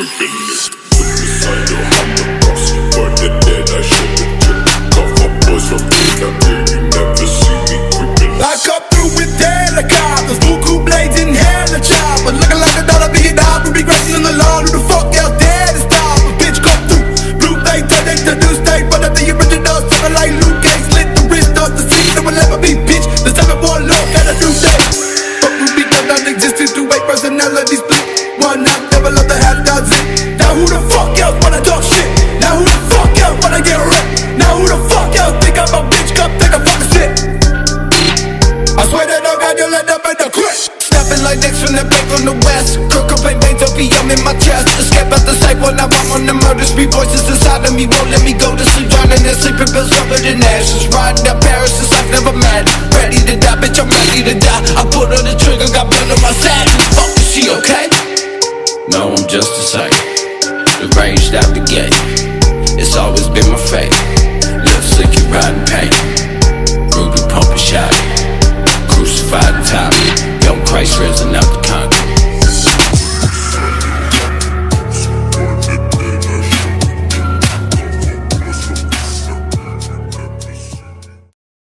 creeping it. Suicidal, I'm the swear that dog got you let up in the crib. Snapping like dicks from the bank on the west. Crook up and veins, opium in my chest. Escape out the sight when I'm on the murder street. Voices inside of me won't let me go to sleep. Drowning in sleeping pills covered in ashes. Riding up Paris since I've never met. Ready to die, bitch, I'm ready to die. I put on the trigger, got blood on my sack. Fuck, oh, is she okay? No, I'm just a sight. Arranged out the gate.